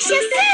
小三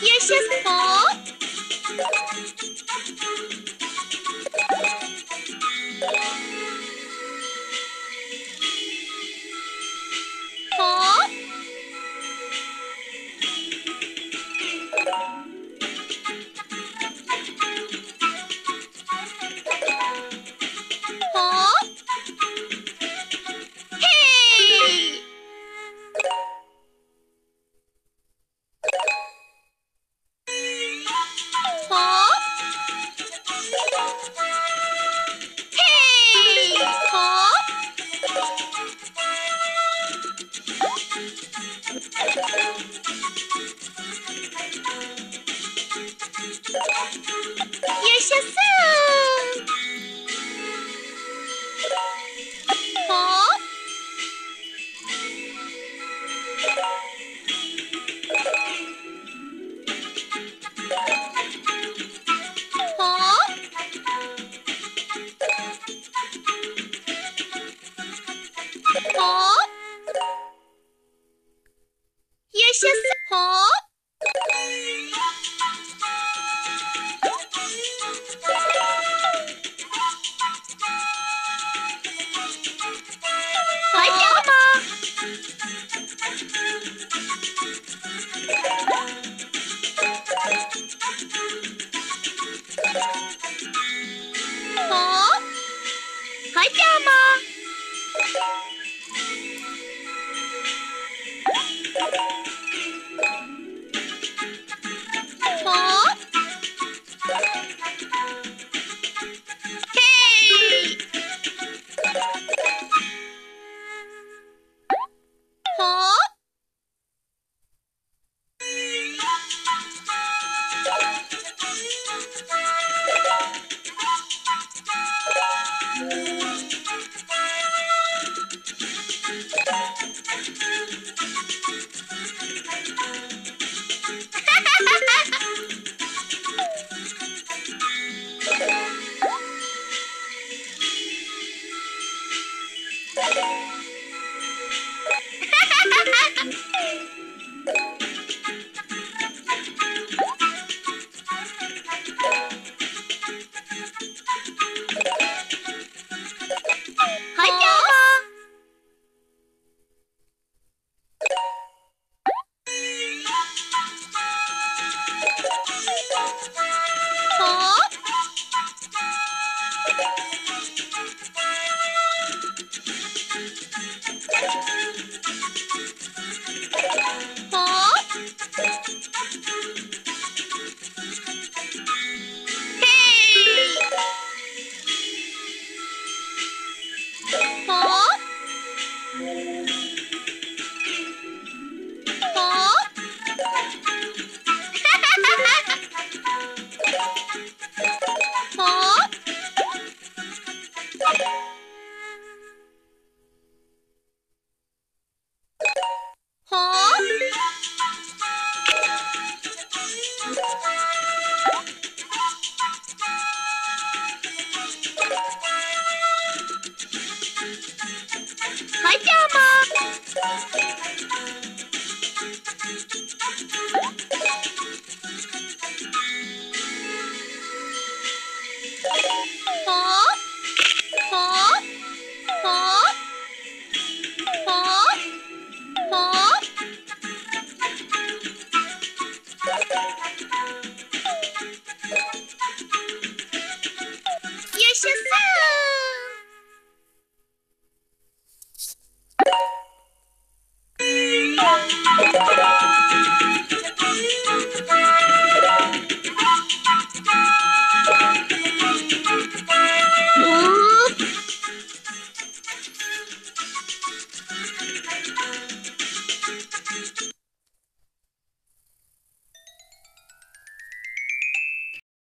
You're just. 还叫吗？